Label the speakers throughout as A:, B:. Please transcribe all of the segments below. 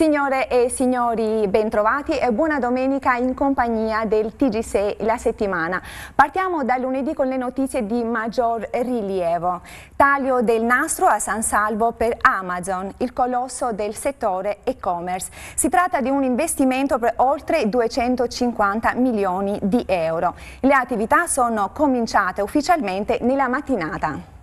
A: Signore e signori, bentrovati e buona domenica in compagnia del TG6 La Settimana. Partiamo da lunedì con le notizie di maggior rilievo. Taglio del nastro a San Salvo per Amazon, il colosso del settore e-commerce. Si tratta di un investimento per oltre 250 milioni di euro. Le attività sono cominciate ufficialmente nella mattinata.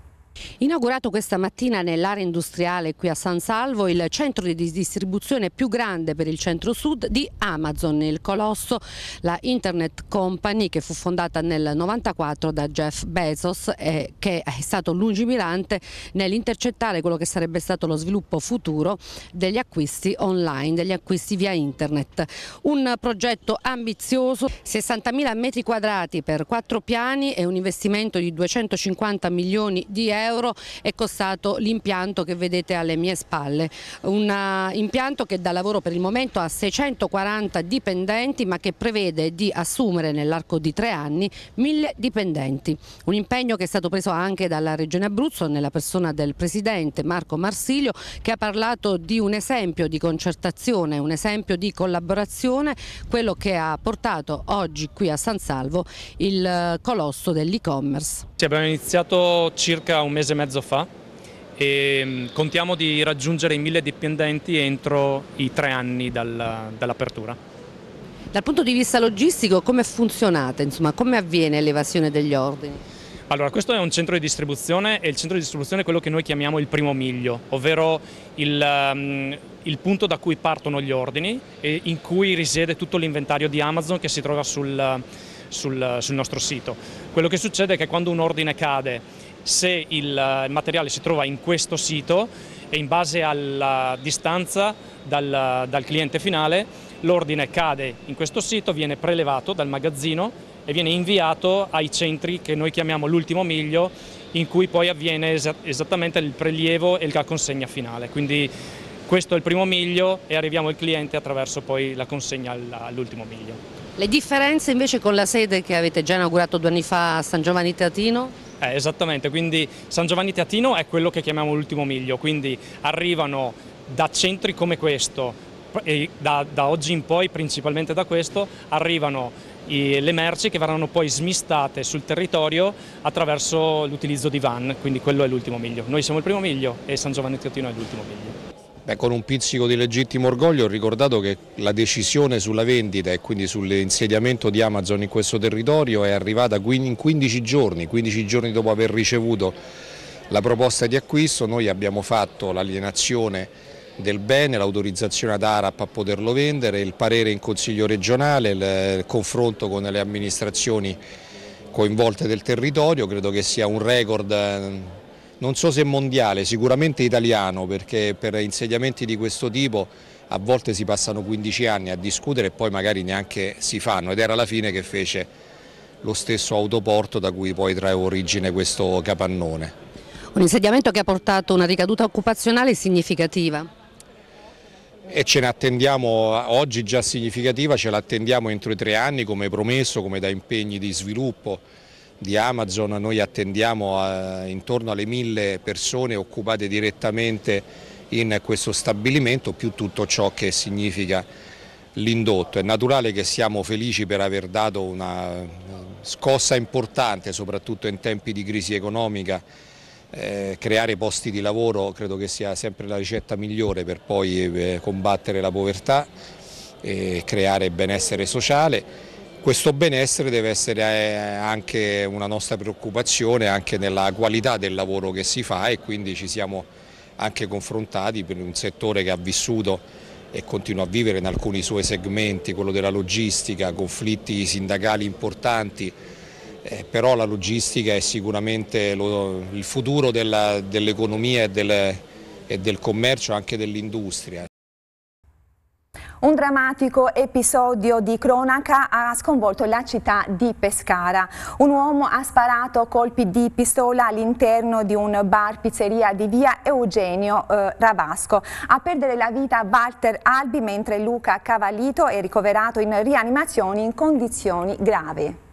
B: Inaugurato questa mattina nell'area industriale qui a San Salvo il centro di distribuzione più grande per il centro-sud di Amazon, il colosso, la Internet Company che fu fondata nel 1994 da Jeff Bezos e che è stato lungimirante nell'intercettare quello che sarebbe stato lo sviluppo futuro degli acquisti online, degli acquisti via internet. Un progetto ambizioso, 60.000 metri quadrati per quattro piani e un investimento di 250 milioni di euro euro è costato l'impianto che vedete alle mie spalle, un uh, impianto che dà lavoro per il momento a 640 dipendenti ma che prevede di assumere nell'arco di tre anni mille dipendenti. Un impegno che è stato preso anche dalla Regione Abruzzo nella persona del Presidente Marco Marsilio che ha parlato di un esempio di concertazione, un esempio di collaborazione, quello che ha portato oggi qui a San Salvo il uh, colosso dell'e-commerce.
C: Abbiamo iniziato circa un mese e mezzo fa e mm, contiamo di raggiungere i mille dipendenti entro i tre anni dall'apertura.
B: Dal punto di vista logistico come funzionate? Insomma, come avviene l'evasione degli ordini?
C: Allora, questo è un centro di distribuzione e il centro di distribuzione è quello che noi chiamiamo il primo miglio, ovvero il, um, il punto da cui partono gli ordini e in cui risiede tutto l'inventario di Amazon che si trova sul, sul, sul nostro sito. Quello che succede è che quando un ordine cade se il materiale si trova in questo sito e in base alla distanza dal, dal cliente finale l'ordine cade in questo sito, viene prelevato dal magazzino e viene inviato ai centri che noi chiamiamo l'ultimo miglio in cui poi avviene esattamente il prelievo e la consegna finale. Quindi questo è il primo miglio e arriviamo al cliente attraverso poi la consegna all'ultimo miglio.
B: Le differenze invece con la sede che avete già inaugurato due anni fa a San Giovanni Teatino?
C: Eh, esattamente, quindi San Giovanni Teatino è quello che chiamiamo l'ultimo miglio, quindi arrivano da centri come questo da, da oggi in poi principalmente da questo arrivano i, le merci che verranno poi smistate sul territorio attraverso l'utilizzo di van, quindi quello è l'ultimo miglio. Noi siamo il primo miglio e San Giovanni Teatino è l'ultimo miglio.
D: Beh, con un pizzico di legittimo orgoglio ho ricordato che la decisione sulla vendita e quindi sull'insediamento di Amazon in questo territorio è arrivata in 15 giorni, 15 giorni dopo aver ricevuto la proposta di acquisto. Noi abbiamo fatto l'alienazione del bene, l'autorizzazione ad ARAP a poterlo vendere, il parere in Consiglio regionale, il confronto con le amministrazioni coinvolte del territorio, credo che sia un record non so se mondiale, sicuramente italiano perché per insediamenti di questo tipo a volte si passano 15 anni a discutere e poi magari neanche si fanno ed era la fine che fece lo stesso autoporto da cui poi trae origine questo capannone.
B: Un insediamento che ha portato una ricaduta occupazionale significativa?
D: E ce ne attendiamo, oggi già significativa, ce l'attendiamo entro i tre anni come promesso, come da impegni di sviluppo di Amazon noi attendiamo a, eh, intorno alle mille persone occupate direttamente in questo stabilimento più tutto ciò che significa l'indotto. È naturale che siamo felici per aver dato una scossa importante soprattutto in tempi di crisi economica eh, creare posti di lavoro credo che sia sempre la ricetta migliore per poi eh, combattere la povertà e creare benessere sociale questo benessere deve essere eh, anche una nostra preoccupazione anche nella qualità del lavoro che si fa e quindi ci siamo anche confrontati per un settore che ha vissuto e continua a vivere in alcuni suoi segmenti, quello della logistica, conflitti sindacali importanti, eh, però la logistica è sicuramente lo, il futuro dell'economia e, del, e del commercio anche dell'industria.
A: Un drammatico episodio di cronaca ha sconvolto la città di Pescara. Un uomo ha sparato colpi di pistola all'interno di un bar pizzeria di via Eugenio eh, Ravasco. A perdere la vita Walter Albi mentre Luca Cavallito è ricoverato in rianimazione in condizioni gravi.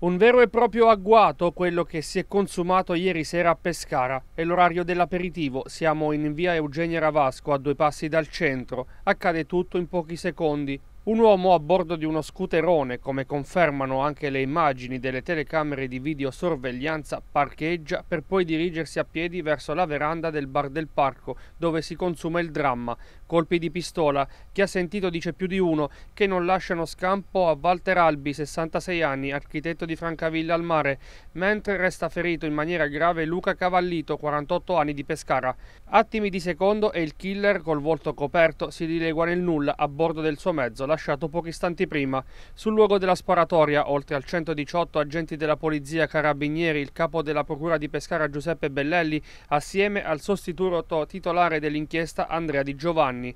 E: Un vero e proprio agguato quello che si è consumato ieri sera a Pescara. È l'orario dell'aperitivo. Siamo in via Eugenia Ravasco, a due passi dal centro. Accade tutto in pochi secondi. Un uomo a bordo di uno scooterone, come confermano anche le immagini delle telecamere di videosorveglianza, parcheggia per poi dirigersi a piedi verso la veranda del bar del parco, dove si consuma il dramma. Colpi di pistola. Chi ha sentito dice più di uno, che non lasciano scampo a Walter Albi, 66 anni, architetto di Francavilla al mare, mentre resta ferito in maniera grave Luca Cavallito, 48 anni di Pescara. Attimi di secondo e il killer, col volto coperto, si dilegua nel nulla a bordo del suo mezzo lasciato pochi istanti prima. Sul luogo della sparatoria, oltre al 118 agenti della polizia carabinieri, il capo della procura di Pescara Giuseppe Bellelli, assieme al sostituto titolare dell'inchiesta Andrea Di Giovanni.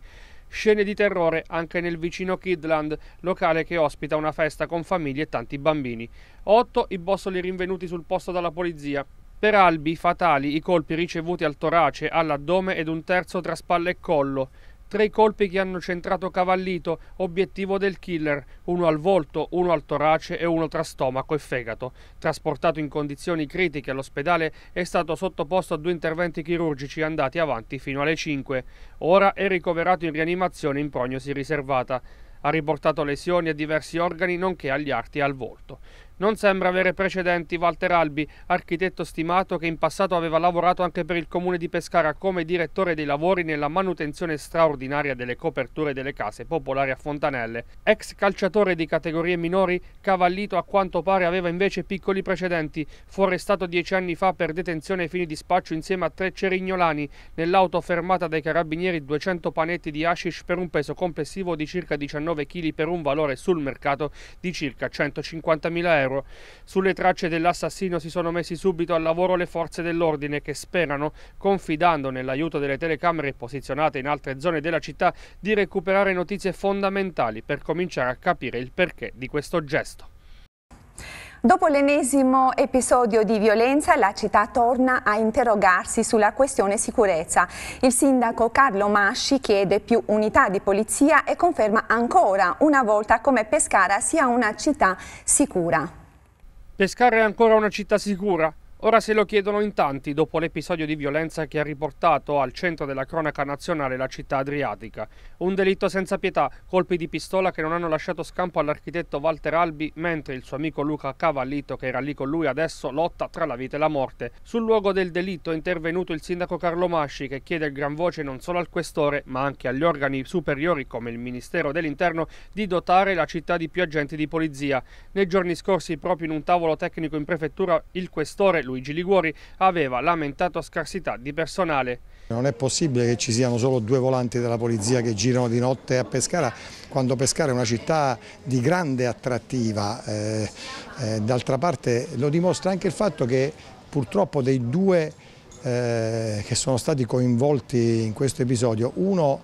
E: Scene di terrore anche nel vicino Kidland, locale che ospita una festa con famiglie e tanti bambini. Otto i bossoli rinvenuti sul posto dalla polizia. Per Albi fatali i colpi ricevuti al torace, all'addome ed un terzo tra spalle e collo. Tre colpi che hanno centrato Cavallito, obiettivo del killer, uno al volto, uno al torace e uno tra stomaco e fegato. Trasportato in condizioni critiche all'ospedale, è stato sottoposto a due interventi chirurgici andati avanti fino alle 5. Ora è ricoverato in rianimazione in prognosi riservata. Ha riportato lesioni a diversi organi nonché agli arti e al volto. Non sembra avere precedenti Walter Albi, architetto stimato che in passato aveva lavorato anche per il comune di Pescara come direttore dei lavori nella manutenzione straordinaria delle coperture delle case popolari a Fontanelle. Ex calciatore di categorie minori, Cavallito a quanto pare aveva invece piccoli precedenti. Fu arrestato dieci anni fa per detenzione ai fini di spaccio insieme a tre cerignolani. Nell'auto fermata dai carabinieri 200 panetti di hashish per un peso complessivo di circa 19 kg per un valore sul mercato di circa 150.000 euro euro. Sulle tracce dell'assassino si sono messi subito al lavoro le forze dell'ordine che sperano, confidando nell'aiuto delle telecamere posizionate in altre zone della città, di recuperare notizie fondamentali per cominciare a capire il perché di questo gesto.
A: Dopo l'ennesimo episodio di violenza, la città torna a interrogarsi sulla questione sicurezza. Il sindaco Carlo Masci chiede più unità di polizia e conferma ancora una volta come Pescara sia una città sicura.
E: Pescara è ancora una città sicura? Ora se lo chiedono in tanti dopo l'episodio di violenza che ha riportato al centro della cronaca nazionale la città adriatica. Un delitto senza pietà, colpi di pistola che non hanno lasciato scampo all'architetto Walter Albi, mentre il suo amico Luca Cavallito, che era lì con lui adesso, lotta tra la vita e la morte. Sul luogo del delitto è intervenuto il sindaco Carlo Masci che chiede a gran voce non solo al questore, ma anche agli organi superiori come il Ministero dell'Interno di dotare la città di più agenti di polizia. Nei giorni scorsi, proprio in un tavolo tecnico in prefettura, il questore Luigi Liguori aveva lamentato scarsità di personale.
F: Non è possibile che ci siano solo due volanti della polizia che girano di notte a Pescara, quando Pescara è una città di grande attrattiva. Eh, eh, D'altra parte lo dimostra anche il fatto che purtroppo dei due eh, che sono stati coinvolti in questo episodio, uno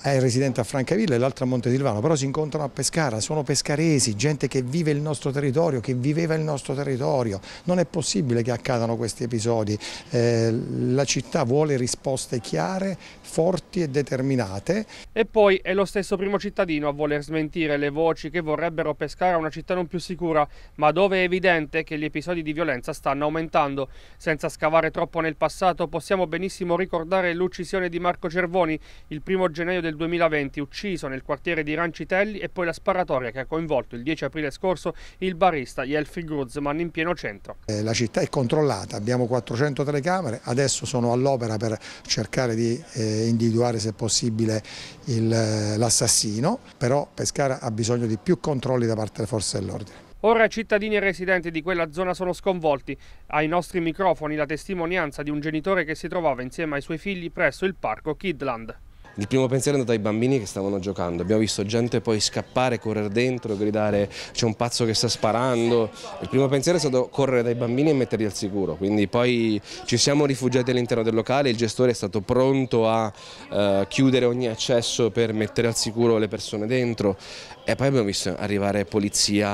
F: è residente a Francavilla e l'altro a Montesilvano, però si incontrano a Pescara, sono pescaresi, gente che vive il nostro territorio, che viveva il nostro territorio. Non è possibile che accadano questi episodi. Eh, la città vuole risposte chiare, forti e determinate.
E: E poi è lo stesso primo cittadino a voler smentire le voci che vorrebbero Pescara una città non più sicura, ma dove è evidente che gli episodi di violenza stanno aumentando. Senza scavare troppo nel passato possiamo benissimo ricordare l'uccisione di Marco Cervoni il primo gennaio del 2020 ucciso nel quartiere di Rancitelli e poi la sparatoria che ha coinvolto il 10 aprile scorso il barista Jelfi Gruzman in pieno centro.
F: Eh, la città è controllata, abbiamo 400 telecamere, adesso sono all'opera per cercare di eh, individuare se possibile eh, l'assassino, però Pescara ha bisogno di più controlli da parte delle forze dell'ordine.
E: Ora cittadini e residenti di quella zona sono sconvolti. Ai nostri microfoni la testimonianza di un genitore che si trovava insieme ai suoi figli presso il parco Kidland.
G: Il primo pensiero è andato ai bambini che stavano giocando, abbiamo visto gente poi scappare, correre dentro, gridare c'è un pazzo che sta sparando. Il primo pensiero è stato correre dai bambini e metterli al sicuro, quindi poi ci siamo rifugiati all'interno del locale, il gestore è stato pronto a uh, chiudere ogni accesso per mettere al sicuro le persone dentro e poi abbiamo visto arrivare polizia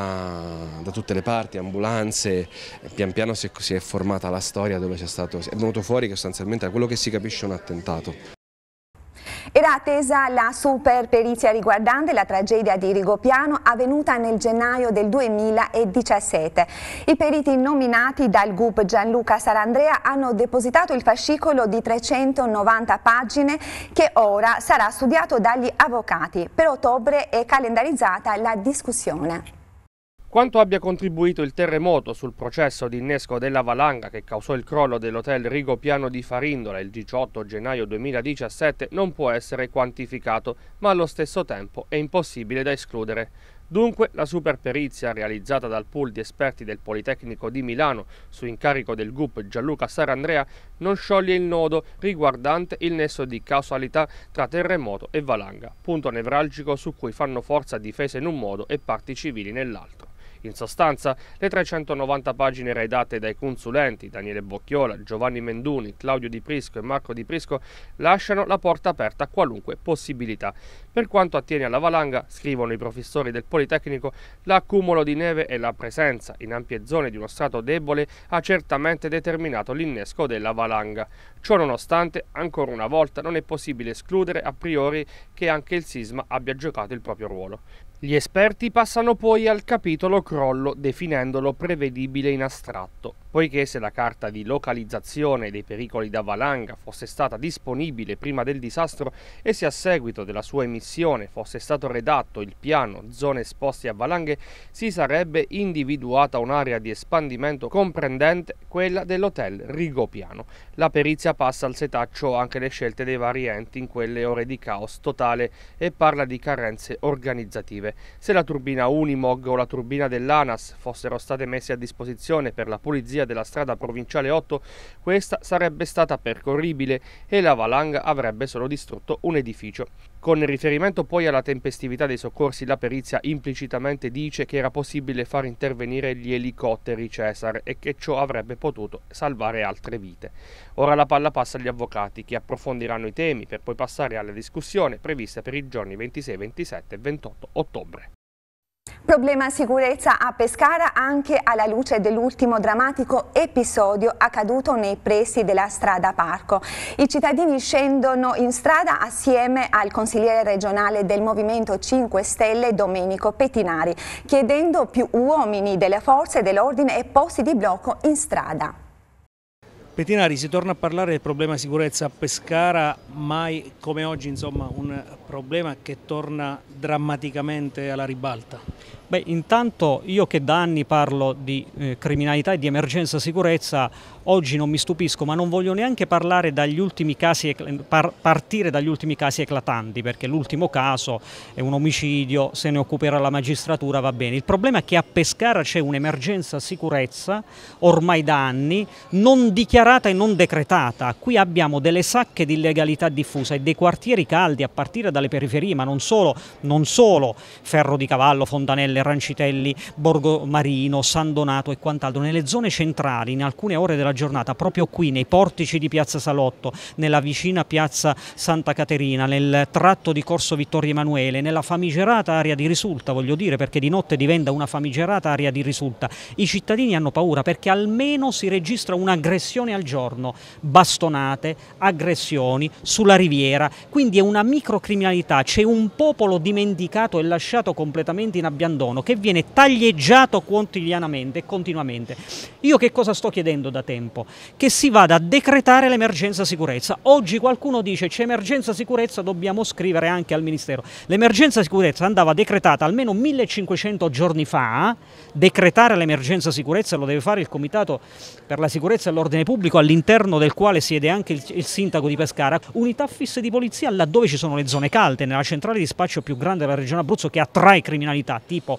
G: da tutte le parti, ambulanze, pian piano si è, si è formata la storia dove stato, è venuto fuori che sostanzialmente da quello che si capisce un attentato.
A: Era attesa la super perizia riguardante la tragedia di Rigopiano avvenuta nel gennaio del 2017. I periti nominati dal GUP Gianluca Sarandrea hanno depositato il fascicolo di 390 pagine che ora sarà studiato dagli avvocati. Per ottobre è calendarizzata la discussione.
E: Quanto abbia contribuito il terremoto sul processo di innesco della valanga che causò il crollo dell'hotel Rigopiano di Farindola il 18 gennaio 2017 non può essere quantificato, ma allo stesso tempo è impossibile da escludere. Dunque la superperizia realizzata dal pool di esperti del Politecnico di Milano su incarico del GUP Gianluca Sarandrea non scioglie il nodo riguardante il nesso di causalità tra terremoto e valanga, punto nevralgico su cui fanno forza difese in un modo e parti civili nell'altro. In sostanza, le 390 pagine redatte dai consulenti Daniele Bocchiola, Giovanni Menduni, Claudio Di Prisco e Marco Di Prisco lasciano la porta aperta a qualunque possibilità. Per quanto attiene alla valanga, scrivono i professori del Politecnico, l'accumulo di neve e la presenza in ampie zone di uno strato debole ha certamente determinato l'innesco della valanga. Ciò nonostante, ancora una volta non è possibile escludere a priori che anche il sisma abbia giocato il proprio ruolo. Gli esperti passano poi al capitolo crollo definendolo prevedibile in astratto poiché se la carta di localizzazione dei pericoli da valanga fosse stata disponibile prima del disastro e se a seguito della sua emissione fosse stato redatto il piano zone esposte a valanghe, si sarebbe individuata un'area di espandimento comprendente quella dell'hotel Rigopiano. La perizia passa al setaccio anche le scelte dei vari enti in quelle ore di caos totale e parla di carenze organizzative. Se la turbina Unimog o la turbina dell'ANAS fossero state messe a disposizione per la pulizia via della strada provinciale 8, questa sarebbe stata percorribile e la valanga avrebbe solo distrutto un edificio. Con riferimento poi alla tempestività dei soccorsi, la perizia implicitamente dice che era possibile far intervenire gli elicotteri Cesar e che ciò avrebbe potuto salvare altre vite. Ora la palla passa agli avvocati che approfondiranno i temi per poi passare alla discussione prevista per i giorni 26, 27 e 28 ottobre.
A: Problema sicurezza a Pescara anche alla luce dell'ultimo drammatico episodio accaduto nei pressi della strada Parco. I cittadini scendono in strada assieme al consigliere regionale del Movimento 5 Stelle Domenico Pettinari, chiedendo più uomini delle forze dell'ordine e posti di blocco in strada.
H: Pettinari, si torna a parlare del problema sicurezza a Pescara, mai come oggi insomma, un problema che torna drammaticamente alla ribalta.
I: Beh, intanto io che da anni parlo di eh, criminalità e di emergenza sicurezza, oggi non mi stupisco, ma non voglio neanche dagli casi, par partire dagli ultimi casi eclatanti, perché l'ultimo caso è un omicidio, se ne occuperà la magistratura, va bene. Il problema è che a Pescara c'è un'emergenza sicurezza, ormai da anni, non dichiarata e non decretata. Qui abbiamo delle sacche di illegalità diffusa e dei quartieri caldi a partire dalle periferie, ma non solo, non solo Ferro di Cavallo, Fontanelle, Rancitelli, Borgo Marino, San Donato e quant'altro, nelle zone centrali, in alcune ore della giornata, proprio qui nei portici di Piazza Salotto, nella vicina Piazza Santa Caterina, nel tratto di Corso Vittorio Emanuele, nella famigerata area di Risulta, voglio dire, perché di notte diventa una famigerata area di Risulta, i cittadini hanno paura perché almeno si registra un'aggressione al giorno, bastonate, aggressioni sulla riviera, quindi è una microcriminalità, c'è un popolo dimenticato e lasciato completamente in abbandono abbandono che viene taglieggiato quotidianamente e continuamente. Io che cosa sto chiedendo da tempo? Che si vada a decretare l'emergenza sicurezza. Oggi qualcuno dice c'è emergenza sicurezza, dobbiamo scrivere anche al Ministero. L'emergenza sicurezza andava decretata almeno 1500 giorni fa, decretare l'emergenza sicurezza lo deve fare il Comitato per la sicurezza e l'ordine pubblico all'interno del quale siede anche il sindaco di Pescara, unità fisse di polizia laddove ci sono le zone calde, nella centrale di spaccio più grande della regione Abruzzo che attrae criminalità tipo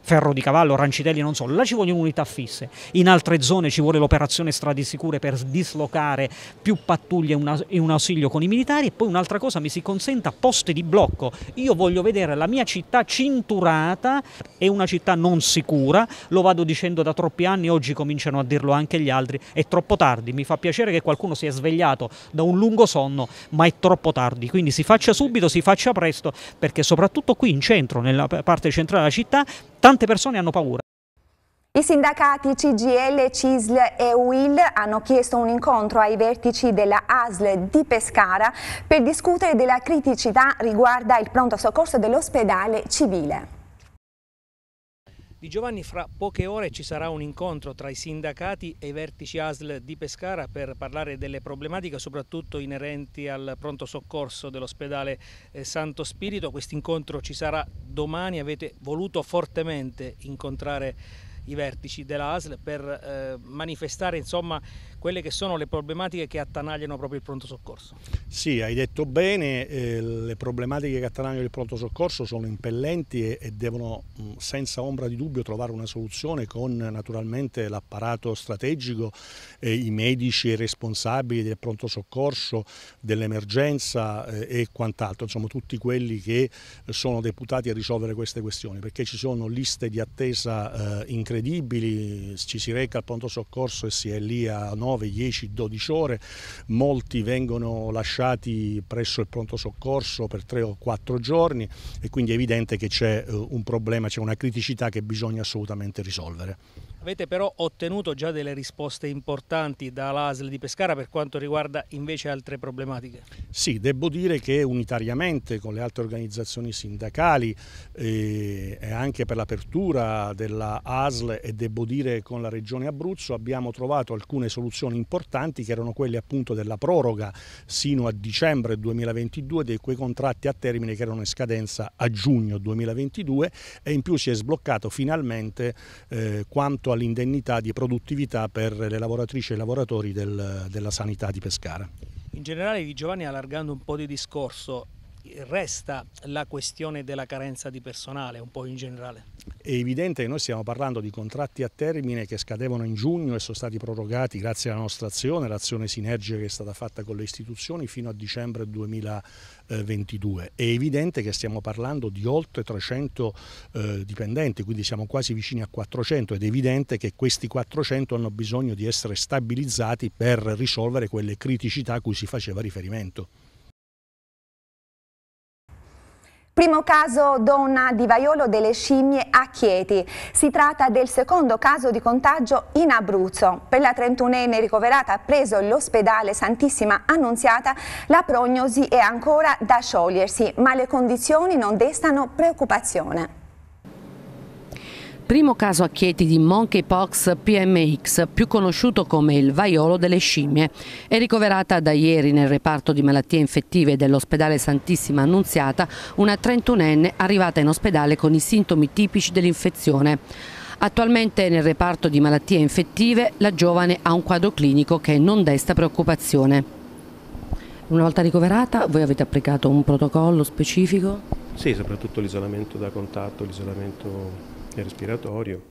I: ferro di cavallo, rancitelli non solo, là ci vogliono unità fisse, in altre zone ci vuole l'operazione strade sicure per dislocare più pattuglie e un ausilio con i militari. E poi un'altra cosa mi si consenta posti di blocco, io voglio vedere la mia città cinturata, è una città non sicura, lo vado dicendo da troppi anni, oggi cominciano a dirlo anche gli altri, è troppo tardi, mi fa piacere che qualcuno si è svegliato da un lungo sonno, ma è troppo tardi, quindi si faccia subito, si faccia presto, perché soprattutto qui in centro, nella parte centrale della città, tante persone hanno paura.
A: I sindacati CGL, CISL e UIL hanno chiesto un incontro ai vertici della ASL di Pescara per discutere della criticità riguardo il pronto soccorso dell'ospedale civile.
H: Di Giovanni fra poche ore ci sarà un incontro tra i sindacati e i vertici ASL di Pescara per parlare delle problematiche soprattutto inerenti al pronto soccorso dell'ospedale eh, Santo Spirito. Questo incontro ci sarà domani, avete voluto fortemente incontrare i vertici della ASL per eh, manifestare insomma quelle che sono le problematiche che attanagliano proprio il pronto soccorso.
J: Sì, hai detto bene, eh, le problematiche che attanagliano il pronto soccorso sono impellenti e, e devono mh, senza ombra di dubbio trovare una soluzione con naturalmente l'apparato strategico, eh, i medici responsabili del pronto soccorso, dell'emergenza eh, e quant'altro, insomma tutti quelli che sono deputati a risolvere queste questioni, perché ci sono liste di attesa eh, incredibili, ci si reca al pronto soccorso e si è lì a 9 9, 10, 12 ore, molti vengono lasciati presso il pronto soccorso per 3 o 4 giorni e quindi è evidente che c'è eh, un problema, c'è una criticità che bisogna assolutamente risolvere.
H: Avete però ottenuto già delle risposte importanti dall'ASL di Pescara per quanto riguarda invece altre problematiche?
J: Sì, devo dire che unitariamente con le altre organizzazioni sindacali eh, e anche per l'apertura della ASL e devo dire con la Regione Abruzzo abbiamo trovato alcune soluzioni importanti che erano quelle appunto della proroga sino a dicembre 2022 di quei contratti a termine che erano in scadenza a giugno 2022 e in più si è sbloccato finalmente eh, quanto all'indennità di produttività per le lavoratrici e i lavoratori del, della sanità di Pescara.
H: In generale Di Giovanni allargando un po' di discorso, resta la questione della carenza di personale un po' in generale?
J: È evidente che noi stiamo parlando di contratti a termine che scadevano in giugno e sono stati prorogati grazie alla nostra azione, l'azione sinergica che è stata fatta con le istituzioni fino a dicembre 2022. È evidente che stiamo parlando di oltre 300 eh, dipendenti, quindi siamo quasi vicini a 400 ed è evidente che questi 400 hanno bisogno di essere stabilizzati per risolvere quelle criticità a cui si faceva riferimento.
A: Primo caso donna di vaiolo delle scimmie a Chieti. Si tratta del secondo caso di contagio in Abruzzo. Per la 31enne ricoverata preso l'ospedale Santissima Annunziata, la prognosi è ancora da sciogliersi, ma le condizioni non destano preoccupazione.
B: Primo caso a Chieti di monkeypox PMX, più conosciuto come il vaiolo delle scimmie. È ricoverata da ieri nel reparto di malattie infettive dell'ospedale Santissima Annunziata una 31enne arrivata in ospedale con i sintomi tipici dell'infezione. Attualmente nel reparto di malattie infettive la giovane ha un quadro clinico che non desta preoccupazione. Una volta ricoverata voi avete applicato un protocollo specifico?
G: Sì, soprattutto l'isolamento da contatto, l'isolamento respiratorio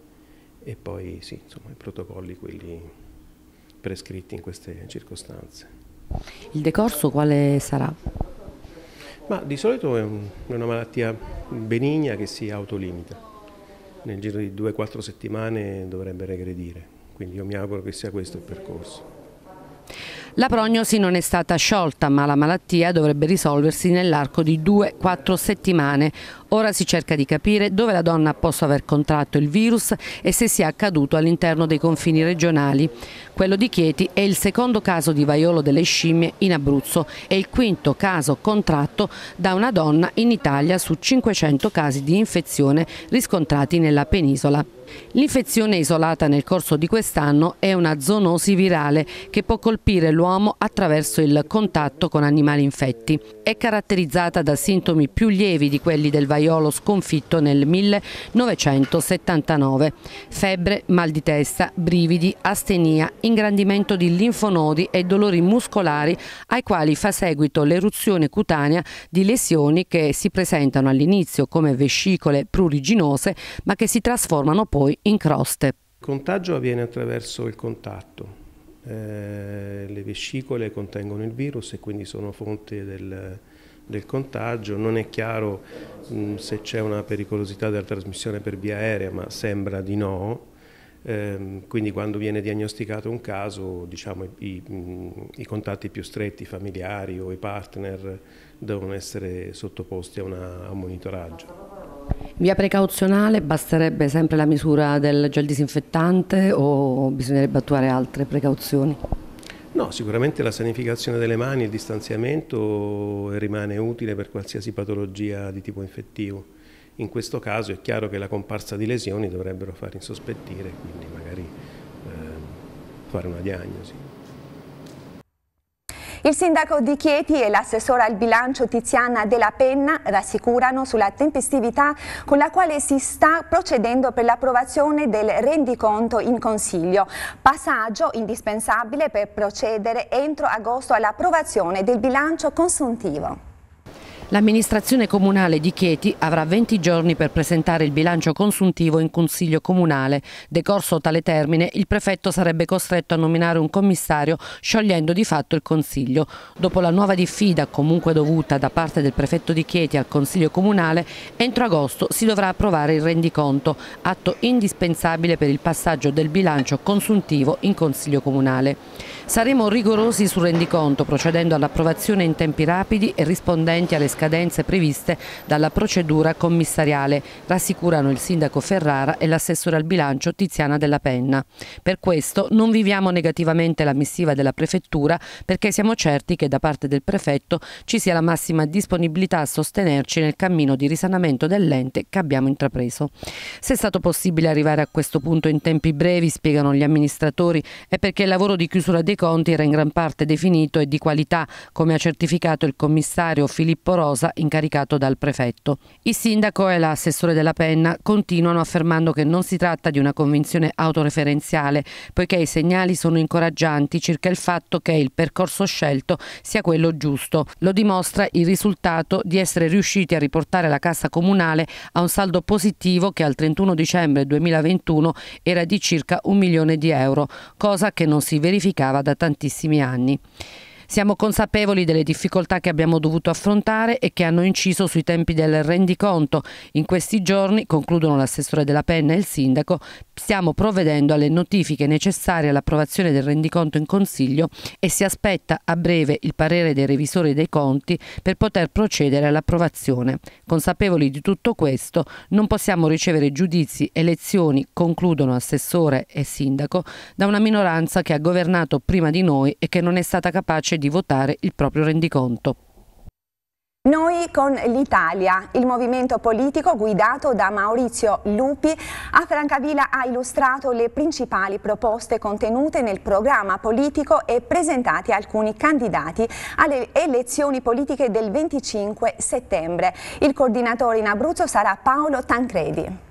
G: e poi sì, insomma, i protocolli quelli prescritti in queste circostanze.
B: Il decorso quale sarà?
G: Ma di solito è, un, è una malattia benigna che si autolimita. Nel giro di 2-4 settimane dovrebbe regredire, quindi io mi auguro che sia questo il percorso.
B: La prognosi non è stata sciolta ma la malattia dovrebbe risolversi nell'arco di 2-4 settimane. Ora si cerca di capire dove la donna possa aver contratto il virus e se sia accaduto all'interno dei confini regionali. Quello di Chieti è il secondo caso di vaiolo delle scimmie in Abruzzo e il quinto caso contratto da una donna in Italia su 500 casi di infezione riscontrati nella penisola. L'infezione isolata nel corso di quest'anno è una zoonosi virale che può colpire l'uomo attraverso il contatto con animali infetti. È caratterizzata da sintomi più lievi di quelli del vaiolo sconfitto nel 1979. Febbre, mal di testa, brividi, astenia, ingrandimento di linfonodi e dolori muscolari ai quali fa seguito l'eruzione cutanea di lesioni che si presentano all'inizio come vescicole pruriginose ma che si trasformano poi in croste.
G: Il contagio avviene attraverso il contatto. Eh, le vescicole contengono il virus e quindi sono fonte del, del contagio. Non è chiaro mh, se c'è una pericolosità della trasmissione per via aerea, ma sembra di no. Eh, quindi quando viene diagnosticato un caso, diciamo, i, i, i, contatti più stretti, familiari o i partner, devono essere sottoposti a, una, a un monitoraggio.
B: Via precauzionale basterebbe sempre la misura del gel disinfettante o bisognerebbe attuare altre precauzioni?
K: No, sicuramente la sanificazione delle mani, il distanziamento rimane utile per qualsiasi patologia di tipo infettivo. In questo caso è chiaro che la comparsa di lesioni dovrebbero far insospettire, quindi magari eh, fare una diagnosi.
A: Il sindaco di Chieti e l'assessora al bilancio Tiziana Della Penna rassicurano sulla tempestività con la quale si sta procedendo per l'approvazione del rendiconto in Consiglio, passaggio indispensabile per procedere entro agosto all'approvazione del bilancio consuntivo.
B: L'amministrazione comunale di Chieti avrà 20 giorni per presentare il bilancio consuntivo in Consiglio Comunale. Decorso tale termine, il prefetto sarebbe costretto a nominare un commissario sciogliendo di fatto il Consiglio. Dopo la nuova diffida comunque dovuta da parte del prefetto di Chieti al Consiglio Comunale, entro agosto si dovrà approvare il rendiconto, atto indispensabile per il passaggio del bilancio consuntivo in Consiglio Comunale. Saremo rigorosi sul rendiconto procedendo all'approvazione in tempi rapidi e rispondenti alle scadenze previste dalla procedura commissariale, rassicurano il sindaco Ferrara e l'assessore al bilancio Tiziana Della Penna. Per questo non viviamo negativamente la missiva della prefettura perché siamo certi che da parte del prefetto ci sia la massima disponibilità a sostenerci nel cammino di risanamento dell'ente che abbiamo intrapreso. Se è stato possibile arrivare a questo punto in tempi brevi, spiegano gli amministratori, è perché il lavoro di chiusura dei conti era in gran parte definito e di qualità, come ha certificato il commissario Filippo Rosa Rosa incaricato dal prefetto. Il sindaco e l'assessore della Penna continuano affermando che non si tratta di una convinzione autoreferenziale, poiché i segnali sono incoraggianti circa il fatto che il percorso scelto sia quello giusto. Lo dimostra il risultato di essere riusciti a riportare la cassa comunale a un saldo positivo che al 31 dicembre 2021 era di circa un milione di euro, cosa che non si verificava da tantissimi anni. Siamo consapevoli delle difficoltà che abbiamo dovuto affrontare e che hanno inciso sui tempi del rendiconto. In questi giorni, concludono l'assessore della Penna e il sindaco, stiamo provvedendo alle notifiche necessarie all'approvazione del rendiconto in Consiglio e si aspetta a breve il parere dei revisori dei conti per poter procedere all'approvazione. Consapevoli di tutto questo, non possiamo ricevere giudizi e lezioni, concludono assessore e sindaco, da una minoranza che ha governato prima di noi e che non è stata capace di votare il proprio rendiconto.
A: Noi con l'Italia, il movimento politico guidato da Maurizio Lupi a Francavilla ha illustrato le principali proposte contenute nel programma politico e presentati alcuni candidati alle elezioni politiche del 25 settembre. Il coordinatore in Abruzzo sarà Paolo Tancredi.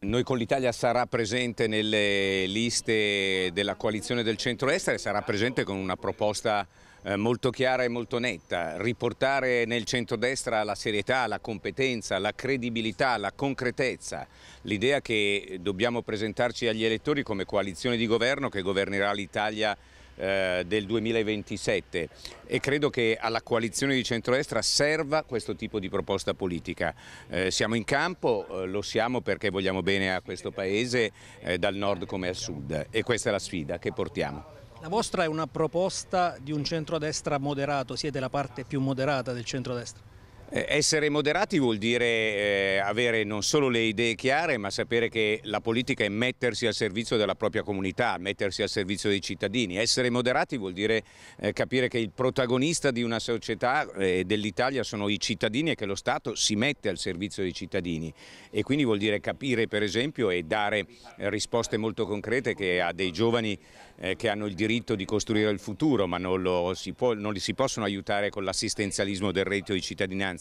L: Noi con l'Italia sarà presente nelle liste della coalizione del centro-est e sarà presente con una proposta eh, molto chiara e molto netta, riportare nel centrodestra la serietà, la competenza, la credibilità, la concretezza, l'idea che dobbiamo presentarci agli elettori come coalizione di governo che governerà l'Italia eh, del 2027 e credo che alla coalizione di centrodestra serva questo tipo di proposta politica. Eh, siamo in campo, eh, lo siamo perché vogliamo bene a questo Paese eh, dal nord come al sud e questa è la sfida che portiamo.
H: La vostra è una proposta di un centrodestra moderato, siete la parte più moderata del centrodestra?
L: Eh, essere moderati vuol dire eh, avere non solo le idee chiare ma sapere che la politica è mettersi al servizio della propria comunità, mettersi al servizio dei cittadini. Essere moderati vuol dire eh, capire che il protagonista di una società eh, dell'Italia sono i cittadini e che lo Stato si mette al servizio dei cittadini e quindi vuol dire capire per esempio e dare eh, risposte molto concrete che a dei giovani eh, che hanno il diritto di costruire il futuro ma non, si può, non li si possono aiutare con l'assistenzialismo del reddito di cittadinanza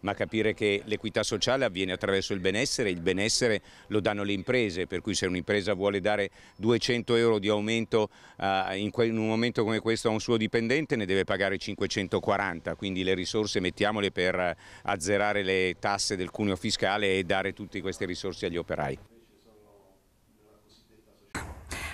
L: ma capire che l'equità sociale avviene attraverso il benessere, il benessere lo danno le imprese per cui se un'impresa vuole dare 200 euro di aumento eh, in un momento come questo a un suo dipendente ne deve pagare 540 quindi le risorse mettiamole per azzerare le tasse del cuneo fiscale e dare tutte queste risorse agli operai.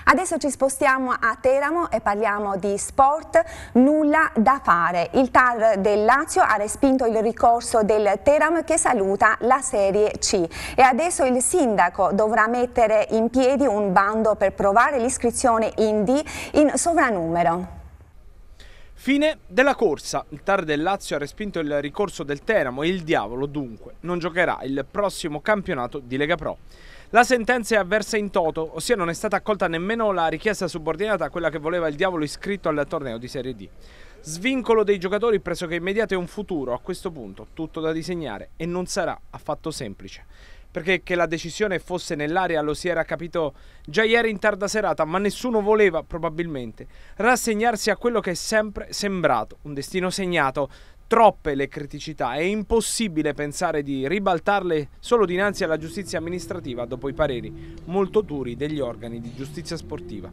A: Adesso ci spostiamo a Teramo e parliamo di sport, nulla da fare. Il TAR del Lazio ha respinto il ricorso del Teramo che saluta la Serie C e adesso il sindaco dovrà mettere in piedi un bando per provare l'iscrizione in D in sovranumero.
M: Fine della corsa. Il TAR del Lazio ha respinto il ricorso del Teramo e il Diavolo dunque non giocherà il prossimo campionato di Lega Pro. La sentenza è avversa in toto, ossia non è stata accolta nemmeno la richiesta subordinata a quella che voleva il Diavolo iscritto al torneo di Serie D. Svincolo dei giocatori pressoché immediato e un futuro a questo punto, tutto da disegnare e non sarà affatto semplice perché che la decisione fosse nell'aria lo si era capito già ieri in tarda serata, ma nessuno voleva probabilmente rassegnarsi a quello che è sempre sembrato un destino segnato troppe le criticità, è impossibile pensare di ribaltarle solo dinanzi alla giustizia amministrativa dopo i pareri molto duri degli organi di giustizia sportiva.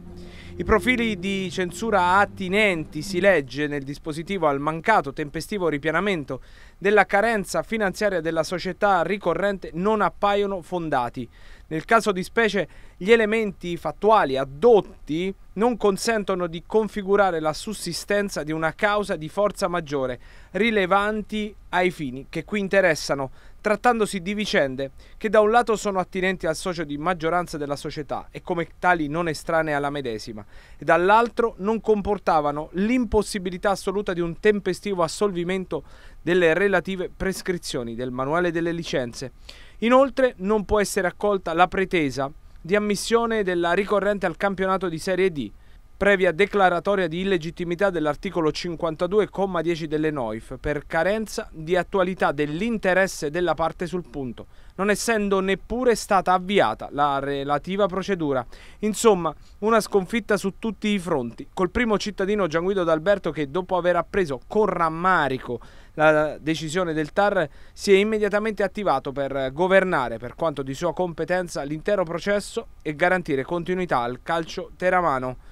M: I profili di censura attinenti, si legge nel dispositivo al mancato tempestivo ripianamento della carenza finanziaria della società ricorrente, non appaiono fondati. Nel caso di specie, gli elementi fattuali addotti non consentono di configurare la sussistenza di una causa di forza maggiore, rilevanti ai fini che qui interessano, trattandosi di vicende che da un lato sono attinenti al socio di maggioranza della società e come tali non estranee alla medesima, e dall'altro non comportavano l'impossibilità assoluta di un tempestivo assolvimento delle relative prescrizioni del manuale delle licenze. Inoltre non può essere accolta la pretesa di ammissione della ricorrente al campionato di Serie D, previa declaratoria di illegittimità dell'articolo 52,10 delle NOIF per carenza di attualità dell'interesse della parte sul punto, non essendo neppure stata avviata la relativa procedura. Insomma, una sconfitta su tutti i fronti, col primo cittadino Gianguido D'Alberto che dopo aver appreso con rammarico la decisione del TAR si è immediatamente attivato per governare per quanto di sua competenza l'intero processo e garantire continuità al calcio teramano.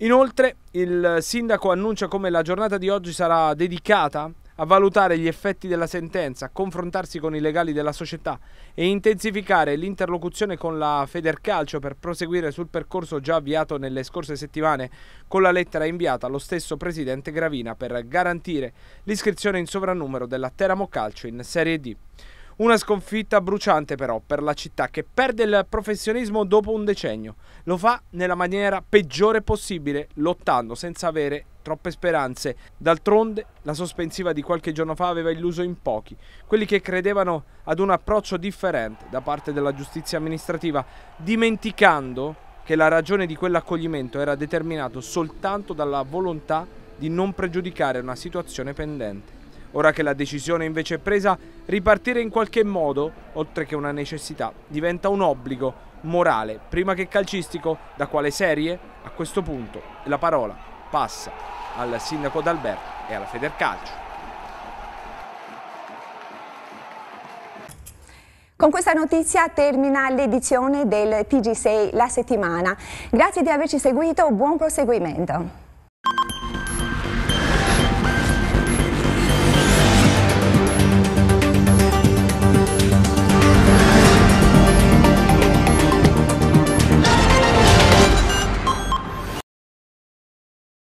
M: Inoltre il sindaco annuncia come la giornata di oggi sarà dedicata a valutare gli effetti della sentenza, confrontarsi con i legali della società e intensificare l'interlocuzione con la Federcalcio per proseguire sul percorso già avviato nelle scorse settimane con la lettera inviata allo stesso presidente Gravina per garantire l'iscrizione in sovrannumero della Teramo Calcio in Serie D. Una sconfitta bruciante però per la città che perde il professionismo dopo un decennio. Lo fa nella maniera peggiore possibile, lottando senza avere troppe speranze. D'altronde la sospensiva di qualche giorno fa aveva illuso in pochi, quelli che credevano ad un approccio differente da parte della giustizia amministrativa, dimenticando che la ragione di quell'accoglimento era determinato soltanto dalla volontà di non pregiudicare una situazione pendente. Ora che la decisione invece è presa, ripartire in qualche modo, oltre che una necessità, diventa un obbligo morale, prima che calcistico, da quale serie? A questo punto la parola passa al sindaco D'Alberto e alla Federcalcio.
A: Con questa notizia termina l'edizione del TG6 La Settimana. Grazie di averci seguito, buon proseguimento.